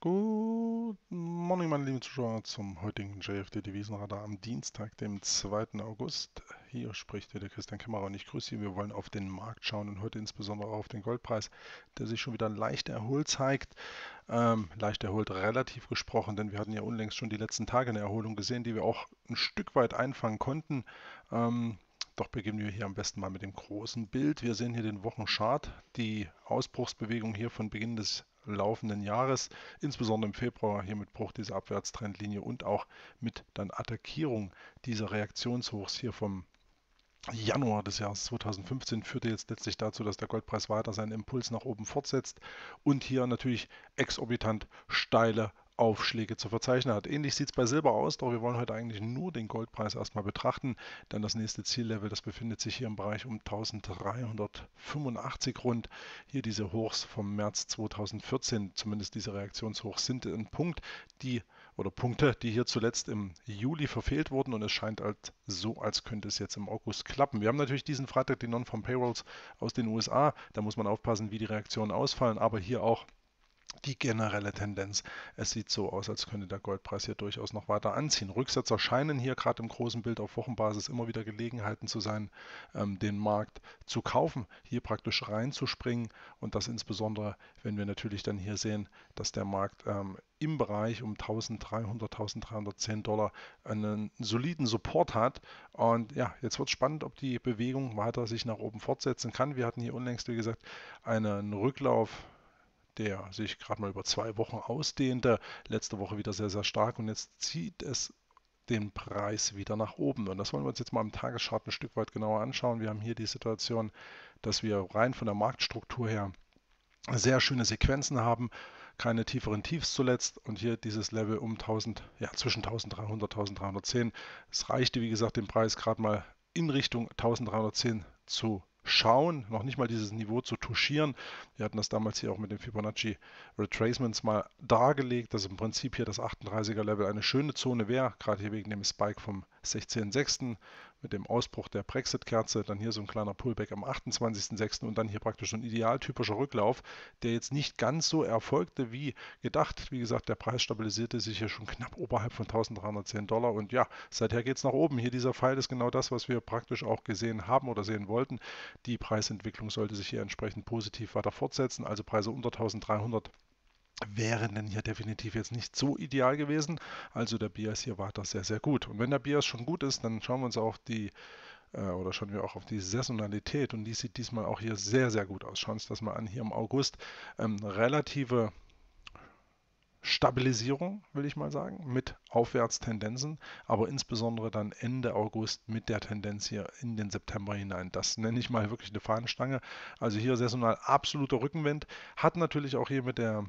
Good morning, meine lieben Zuschauer, zum heutigen JFD Devisenradar am Dienstag, dem 2. August. Hier spricht wieder Christian Kämmerer und ich grüße Sie. Wir wollen auf den Markt schauen und heute insbesondere auf den Goldpreis, der sich schon wieder leicht erholt zeigt. Ähm, leicht erholt relativ gesprochen, denn wir hatten ja unlängst schon die letzten Tage eine Erholung gesehen, die wir auch ein Stück weit einfangen konnten. Ähm, doch beginnen wir hier am besten mal mit dem großen Bild. Wir sehen hier den Wochenchart, die Ausbruchsbewegung hier von Beginn des laufenden Jahres, insbesondere im Februar hier mit Bruch dieser Abwärtstrendlinie und auch mit dann Attackierung dieser Reaktionshochs hier vom Januar des Jahres 2015 führte jetzt letztlich dazu, dass der Goldpreis weiter seinen Impuls nach oben fortsetzt und hier natürlich exorbitant steile Aufschläge zu verzeichnen hat. Ähnlich sieht es bei Silber aus, doch wir wollen heute eigentlich nur den Goldpreis erstmal betrachten, denn das nächste Ziellevel, das befindet sich hier im Bereich um 1385 rund. Hier diese Hochs vom März 2014, zumindest diese Reaktionshochs, sind ein Punkt, die oder Punkte, die hier zuletzt im Juli verfehlt wurden und es scheint halt so, als könnte es jetzt im August klappen. Wir haben natürlich diesen Freitag die Non-Farm Payrolls aus den USA, da muss man aufpassen, wie die Reaktionen ausfallen, aber hier auch die generelle Tendenz. Es sieht so aus, als könnte der Goldpreis hier durchaus noch weiter anziehen. Rücksetzer scheinen hier gerade im großen Bild auf Wochenbasis immer wieder Gelegenheiten zu sein, ähm, den Markt zu kaufen, hier praktisch reinzuspringen und das insbesondere, wenn wir natürlich dann hier sehen, dass der Markt ähm, im Bereich um 1300, 1310 Dollar einen soliden Support hat. Und ja, jetzt wird es spannend, ob die Bewegung weiter sich nach oben fortsetzen kann. Wir hatten hier unlängst, wie gesagt, einen Rücklauf der sich gerade mal über zwei Wochen ausdehnte. Letzte Woche wieder sehr, sehr stark und jetzt zieht es den Preis wieder nach oben. Und das wollen wir uns jetzt mal im Tageschart ein Stück weit genauer anschauen. Wir haben hier die Situation, dass wir rein von der Marktstruktur her sehr schöne Sequenzen haben, keine tieferen Tiefs zuletzt und hier dieses Level um 1000, ja zwischen 1300 1310. Es reichte, wie gesagt, den Preis gerade mal in Richtung 1310 zu schauen, noch nicht mal dieses Niveau zu touchieren. Wir hatten das damals hier auch mit den Fibonacci Retracements mal dargelegt, dass im Prinzip hier das 38er Level eine schöne Zone wäre, gerade hier wegen dem Spike vom 16.06 mit dem Ausbruch der Brexit-Kerze, dann hier so ein kleiner Pullback am 28.06. und dann hier praktisch ein idealtypischer Rücklauf, der jetzt nicht ganz so erfolgte wie gedacht. Wie gesagt, der Preis stabilisierte sich hier schon knapp oberhalb von 1310 Dollar und ja, seither geht es nach oben. Hier dieser Pfeil ist genau das, was wir praktisch auch gesehen haben oder sehen wollten. Die Preisentwicklung sollte sich hier entsprechend positiv weiter fortsetzen, also Preise unter 1300 wären denn hier definitiv jetzt nicht so ideal gewesen. Also der Bias hier war das sehr, sehr gut. Und wenn der Bias schon gut ist, dann schauen wir uns auch die äh, oder schauen wir auch auf die Saisonalität und die sieht diesmal auch hier sehr, sehr gut aus. Schauen wir uns das mal an. Hier im August ähm, relative Stabilisierung, will ich mal sagen, mit Aufwärtstendenzen, aber insbesondere dann Ende August mit der Tendenz hier in den September hinein. Das nenne ich mal wirklich eine Fahnenstange. Also hier saisonal absoluter Rückenwind, hat natürlich auch hier mit der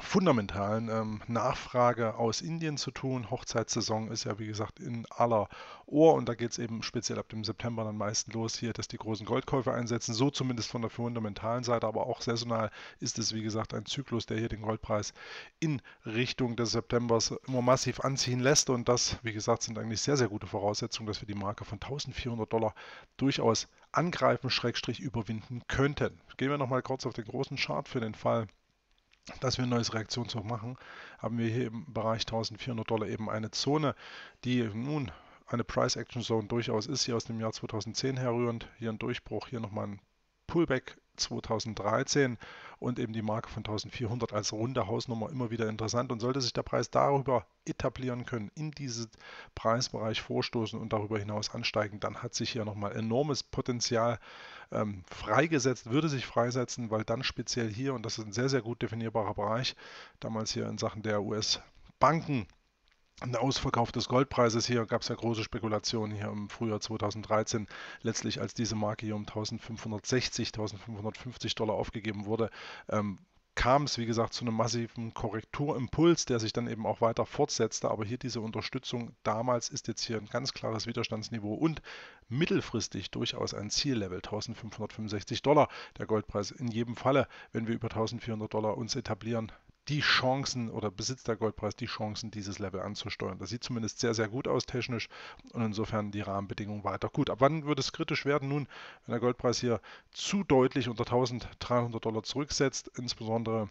fundamentalen ähm, Nachfrage aus Indien zu tun. Hochzeitssaison ist ja wie gesagt in aller Ohr und da geht es eben speziell ab dem September dann meistens los hier, dass die großen Goldkäufe einsetzen. So zumindest von der fundamentalen Seite, aber auch saisonal ist es wie gesagt ein Zyklus, der hier den Goldpreis in Richtung des Septembers immer massiv anziehen lässt und das wie gesagt sind eigentlich sehr, sehr gute Voraussetzungen, dass wir die Marke von 1400 Dollar durchaus angreifen, Schrägstrich überwinden könnten. Gehen wir nochmal kurz auf den großen Chart für den Fall, dass wir ein neues Reaktionshoch machen, haben wir hier im Bereich 1400 Dollar eben eine Zone, die nun eine Price Action Zone durchaus ist, hier aus dem Jahr 2010 herrührend. Hier ein Durchbruch, hier nochmal ein Pullback 2013 und eben die Marke von 1400 als runde Hausnummer immer wieder interessant. Und sollte sich der Preis darüber etablieren können, in diesen Preisbereich vorstoßen und darüber hinaus ansteigen, dann hat sich hier nochmal enormes Potenzial ähm, freigesetzt, würde sich freisetzen, weil dann speziell hier, und das ist ein sehr, sehr gut definierbarer Bereich, damals hier in Sachen der US-Banken, ein Ausverkauf des Goldpreises hier gab es ja große Spekulationen hier im Frühjahr 2013, letztlich als diese Marke hier um 1560, 1550 Dollar aufgegeben wurde, ähm, kam es, wie gesagt, zu einem massiven Korrekturimpuls, der sich dann eben auch weiter fortsetzte. Aber hier diese Unterstützung damals ist jetzt hier ein ganz klares Widerstandsniveau und mittelfristig durchaus ein Ziellevel, 1565 Dollar. Der Goldpreis in jedem Falle, wenn wir über 1400 Dollar uns etablieren, die Chancen oder besitzt der Goldpreis die Chancen, dieses Level anzusteuern. Das sieht zumindest sehr, sehr gut aus technisch und insofern die Rahmenbedingungen weiter gut. Ab wann wird es kritisch werden? Nun, wenn der Goldpreis hier zu deutlich unter 1300 Dollar zurücksetzt, insbesondere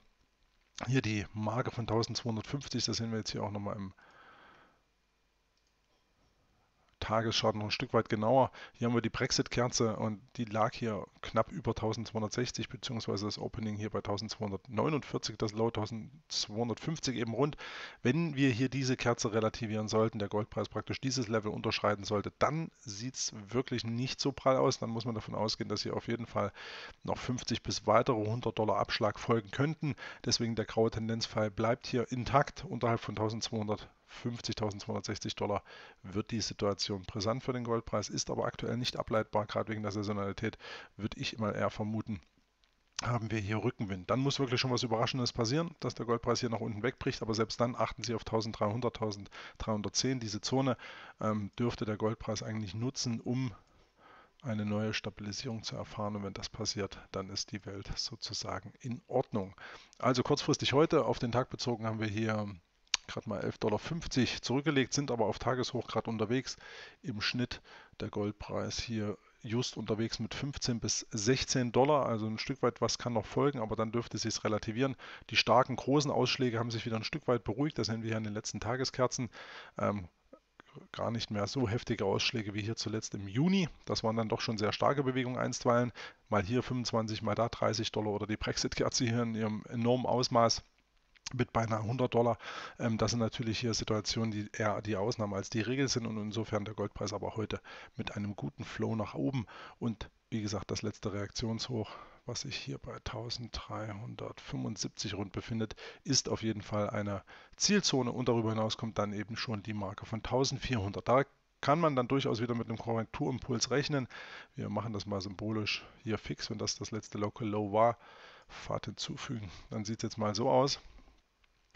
Hier die Marke von 1250, das sehen wir jetzt hier auch nochmal im Tagesschart noch ein Stück weit genauer. Hier haben wir die Brexit-Kerze und die lag hier knapp über 1260, beziehungsweise das Opening hier bei 1249, das Low 1250 eben rund. Wenn wir hier diese Kerze relativieren sollten, der Goldpreis praktisch dieses Level unterschreiten sollte, dann sieht es wirklich nicht so prall aus. Dann muss man davon ausgehen, dass hier auf jeden Fall noch 50 bis weitere 100 Dollar Abschlag folgen könnten. Deswegen der graue Tendenzpfeil bleibt hier intakt unterhalb von 1200. 50.260 Dollar wird die Situation brisant für den Goldpreis, ist aber aktuell nicht ableitbar, gerade wegen der Saisonalität, würde ich mal eher vermuten, haben wir hier Rückenwind. Dann muss wirklich schon was Überraschendes passieren, dass der Goldpreis hier nach unten wegbricht, aber selbst dann achten Sie auf 1300, 1310. Diese Zone ähm, dürfte der Goldpreis eigentlich nutzen, um eine neue Stabilisierung zu erfahren. Und wenn das passiert, dann ist die Welt sozusagen in Ordnung. Also kurzfristig heute auf den Tag bezogen haben wir hier gerade mal 11,50 Dollar zurückgelegt, sind aber auf Tageshoch gerade unterwegs. Im Schnitt der Goldpreis hier just unterwegs mit 15 bis 16 Dollar, also ein Stück weit was kann noch folgen, aber dann dürfte sich es relativieren. Die starken großen Ausschläge haben sich wieder ein Stück weit beruhigt, das sehen wir hier in den letzten Tageskerzen. Ähm, gar nicht mehr so heftige Ausschläge wie hier zuletzt im Juni. Das waren dann doch schon sehr starke Bewegungen einstweilen. Mal hier 25, mal da 30 Dollar oder die Brexit-Kerze hier in ihrem enormen Ausmaß mit beinahe 100 Dollar. Ähm, das sind natürlich hier Situationen, die eher die Ausnahme als die Regel sind und insofern der Goldpreis aber heute mit einem guten Flow nach oben und wie gesagt das letzte Reaktionshoch, was sich hier bei 1375 rund befindet, ist auf jeden Fall eine Zielzone und darüber hinaus kommt dann eben schon die Marke von 1400. Da kann man dann durchaus wieder mit einem Korrekturimpuls rechnen. Wir machen das mal symbolisch hier fix, wenn das das letzte Local Low war. Pfad hinzufügen. Dann sieht es jetzt mal so aus.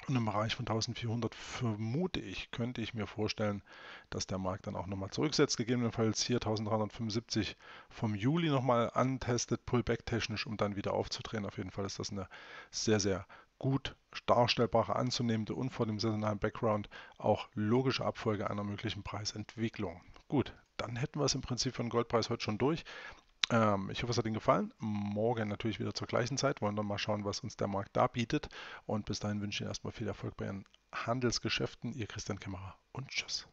Und im Bereich von 1400 vermute ich, könnte ich mir vorstellen, dass der Markt dann auch nochmal zurücksetzt. Gegebenenfalls hier 1375 vom Juli nochmal antestet, Pullback technisch, um dann wieder aufzudrehen. Auf jeden Fall ist das eine sehr, sehr gut darstellbare, anzunehmende und vor dem saisonalen Background auch logische Abfolge einer möglichen Preisentwicklung. Gut, dann hätten wir es im Prinzip für den Goldpreis heute schon durch. Ähm, ich hoffe, es hat Ihnen gefallen. Morgen natürlich wieder zur gleichen Zeit. Wollen wir mal schauen, was uns der Markt da bietet. Und bis dahin wünsche ich Ihnen erstmal viel Erfolg bei Ihren Handelsgeschäften. Ihr Christian Kämmerer und tschüss.